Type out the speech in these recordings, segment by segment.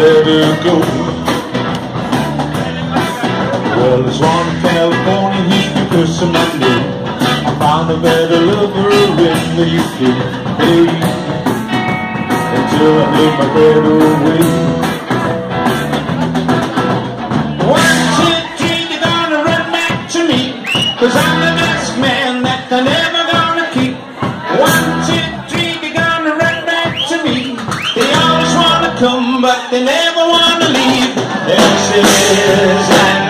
let her go. Well, there's one in California, he's the person I. I found a better lover in the UK. Hey, until I made my better away. One, two, three, you're gonna run back to me, cause I'm the best man. like they never wanna leave. There she is.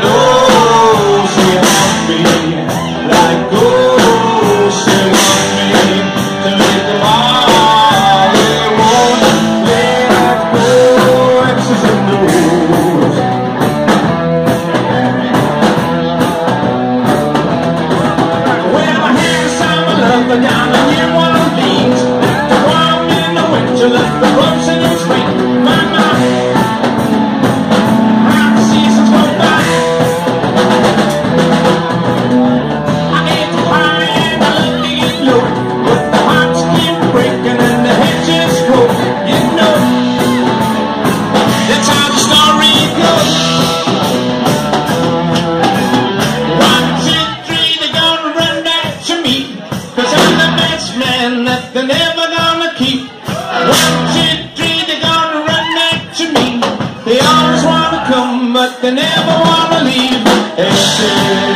but they never wanna leave.